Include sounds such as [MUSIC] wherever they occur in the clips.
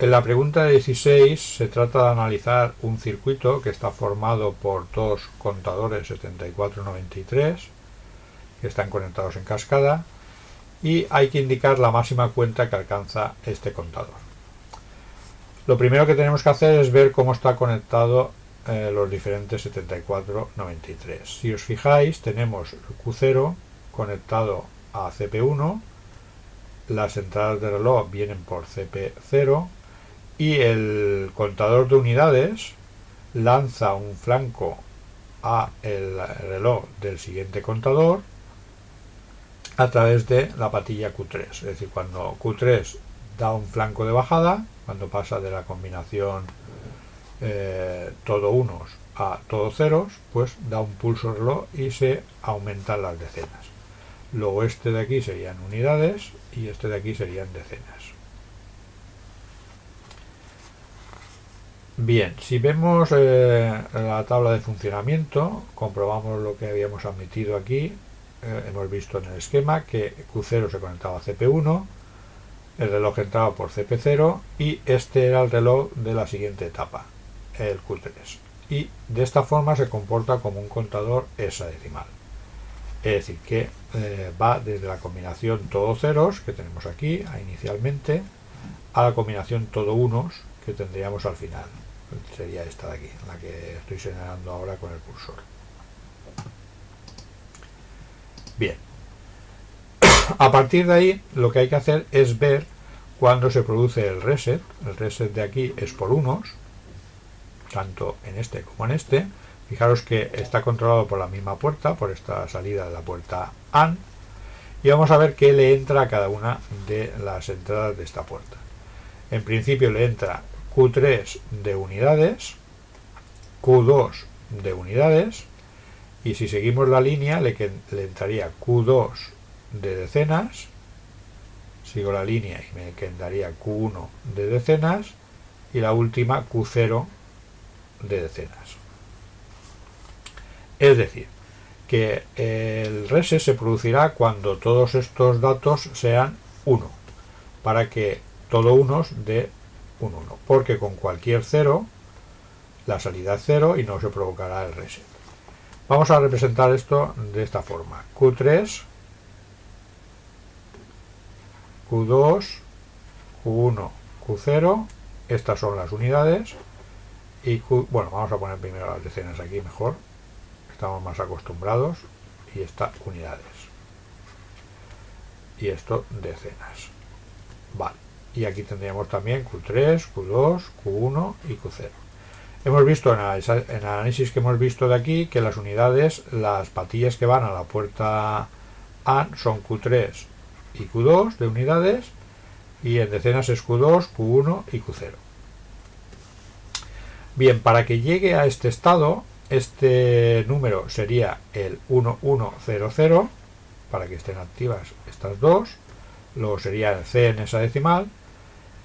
En la pregunta 16 se trata de analizar un circuito que está formado por dos contadores 7493 que están conectados en cascada y hay que indicar la máxima cuenta que alcanza este contador. Lo primero que tenemos que hacer es ver cómo está conectado eh, los diferentes 7493. Si os fijáis tenemos el Q0 conectado a CP1, las entradas de reloj vienen por CP0 y el contador de unidades lanza un flanco a el reloj del siguiente contador a través de la patilla Q3. Es decir, cuando Q3 da un flanco de bajada, cuando pasa de la combinación eh, todo unos a todo ceros, pues da un pulso reloj y se aumentan las decenas. Luego este de aquí serían unidades y este de aquí serían decenas. Bien, si vemos eh, la tabla de funcionamiento, comprobamos lo que habíamos admitido aquí. Eh, hemos visto en el esquema que Q0 se conectaba a CP1, el reloj entraba por CP0 y este era el reloj de la siguiente etapa, el Q3. Y de esta forma se comporta como un contador hexadecimal. Es decir, que eh, va desde la combinación todo ceros, que tenemos aquí inicialmente, a la combinación todo unos, que tendríamos al final sería esta de aquí, la que estoy señalando ahora con el cursor. Bien. [COUGHS] A partir de ahí, lo que hay que hacer es ver cuando se produce el reset. El reset de aquí es por unos, tanto en este como en este. Fijaros que está controlado por la misma puerta, por esta salida de la puerta AN. Y vamos a ver qué le entra a cada una de las entradas de esta puerta. En principio le entra Q3 de unidades, Q2 de unidades, y si seguimos la línea le, le entraría Q2 de decenas, sigo la línea y me quedaría Q1 de decenas, y la última Q0 de decenas. Es decir, que el reset se producirá cuando todos estos datos sean 1, para que todo unos de un 1, porque con cualquier 0 la salida es 0 y no se provocará el reset. Vamos a representar esto de esta forma. Q3, Q2, Q1, Q0, estas son las unidades y Q, bueno, vamos a poner primero las decenas aquí mejor, estamos más acostumbrados y esta unidades y esto decenas. Vale y aquí tendríamos también Q3, Q2, Q1 y Q0. Hemos visto en el análisis que hemos visto de aquí que las unidades, las patillas que van a la puerta A son Q3 y Q2 de unidades y en decenas es Q2, Q1 y Q0. Bien, para que llegue a este estado, este número sería el 1100 para que estén activas estas dos, luego sería el C en esa decimal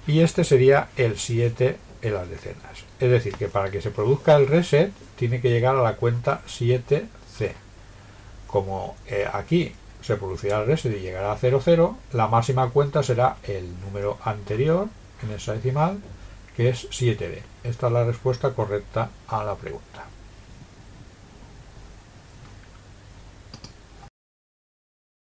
y este sería el 7 en las decenas. Es decir, que para que se produzca el reset tiene que llegar a la cuenta 7C. Como eh, aquí se producirá el reset y llegará a 00, la máxima cuenta será el número anterior en esa decimal, que es 7D. Esta es la respuesta correcta a la pregunta.